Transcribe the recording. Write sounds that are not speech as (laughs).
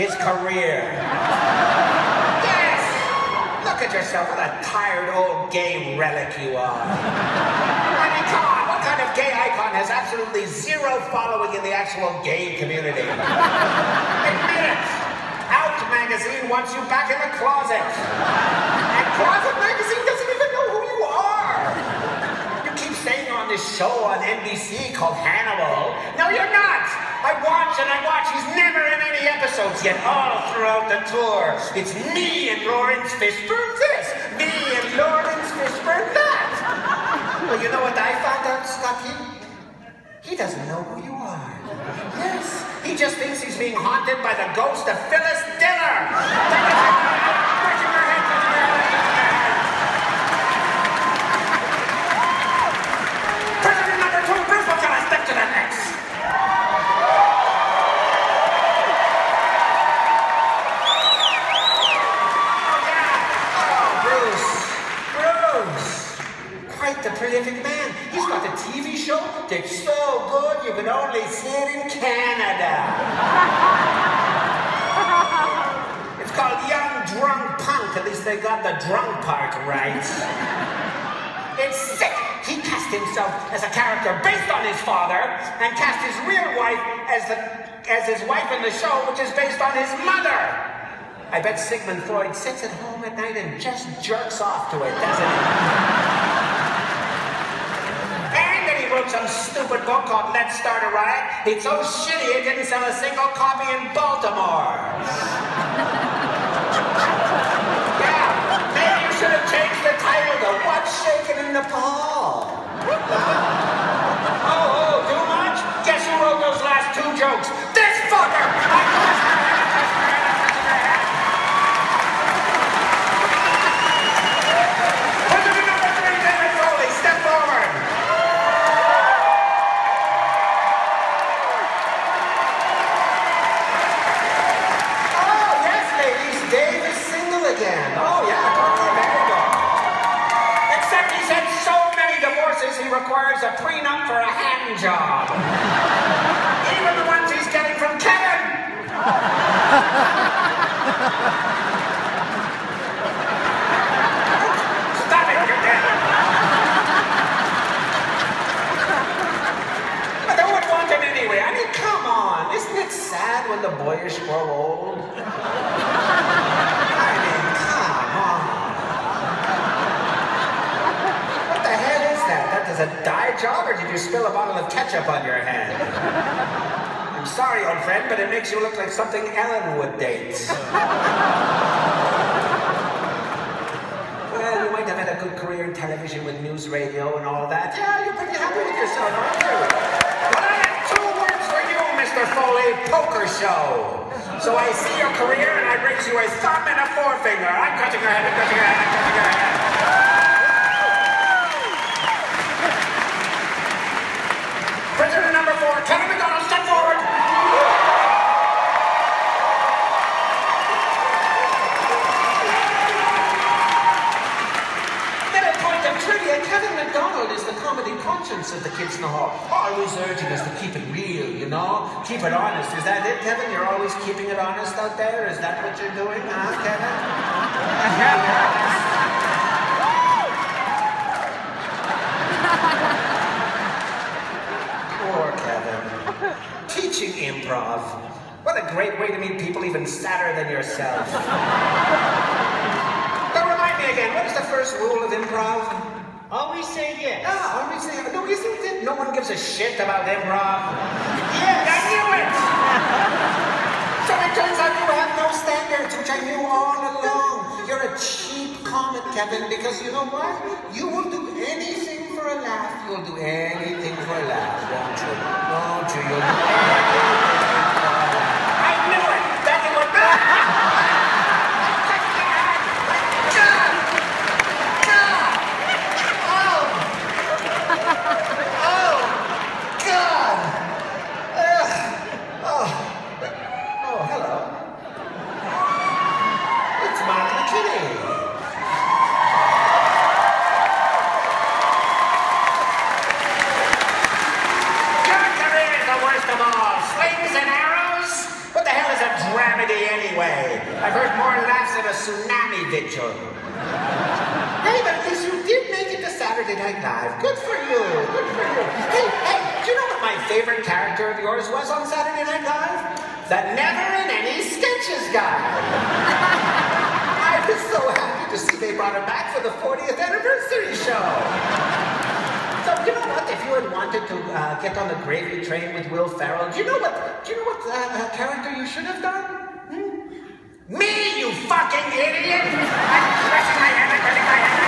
His career. yes! Look at yourself. What a tired old gay relic you are. I mean, come on. What kind of gay icon has absolutely zero following in the actual gay community? Admit it. Out magazine wants you back in the closet. And Closet magazine doesn't even know who you are. You keep saying on this show on NBC called Hannibal. No, you're not. I watch and I watch. He's never in any episodes yet, all throughout the tour. It's me and Laurence Fishburne this, me and Laurence Fishburne that. Well, you know what I found out, Scotty? He doesn't know who you are. Yes, he just thinks he's being haunted by the ghost of Phyllis Diller. So good you can only see it in Canada. (laughs) it's called Young Drunk Punk. At least they got the drunk part right. It's sick. He cast himself as a character based on his father and cast his real wife as the as his wife in the show, which is based on his mother. I bet Sigmund Freud sits at home at night and just jerks off to it, doesn't he? Wrote some stupid book called Let's Start a Riot. It's so shitty it didn't sell a single copy in Baltimore. (laughs) yeah, maybe you should have changed the title to What's Shaking in Nepal? (laughs) oh, oh, too much? Guess who wrote those last two jokes? This fucker! Hand job. Even the ones he's getting from Kevin. Stop it, you're dead. But who would want him anyway? I mean, come on. Isn't it sad when the boyish grow old? I mean, come on. What the hell is that? That is a dye job, or did you spill a bottle of ketchup on your head? I'm sorry, old friend, but it makes you look like something Ellen would date. Well, you might have had a good career in television with NewsRadio and all that. Yeah, you're pretty happy with yourself, aren't you? I have two words for you, Mr. Foley. Poker show. So I see your career and I raise you a thumb and a forefinger. I'm touching your head, I'm touching your head, I'm touching your head. Trivia, uh, Kevin McDonald is the comedy conscience of the kids in the hall. Oh, always urging us to keep it real, you know? Keep it honest. Is that it, Kevin? You're always keeping it honest out there? Is that what you're doing, huh, Kevin? (laughs) Poor Kevin. Teaching improv. What a great way to meet people even sadder than yourself. Again, what is the first rule of improv? Always say yes. Ah, always say, no, isn't it? No one gives a shit about improv. Yes. I knew it! so it turns out you have no standards, which I knew all along. You're a cheap comic, Kevin, because you know what? You will do anything for a laugh. You'll do anything for a laugh, won't you? Won't you? You'll do anything. I knew it! That's what... Oh, God! Ugh. Oh. Oh, hello. It's Mark McKinney. Your career is the worst of all. comedy anyway. I've heard more laughs at a tsunami vigil. Hey, but at least you did make it to Saturday Night Live. Good for you. Good for you. Hey, hey, do you know what my favorite character of yours was on Saturday Night Live? The never in any sketches guy. (laughs) I was so happy to see they brought him back for the 40th anniversary show. So you know what? If you had wanted to uh, get on the gravy train with Will Ferrell, do you know what? Do you know what uh, character you should have done? Me, you fucking idiot! I'm dressing my head like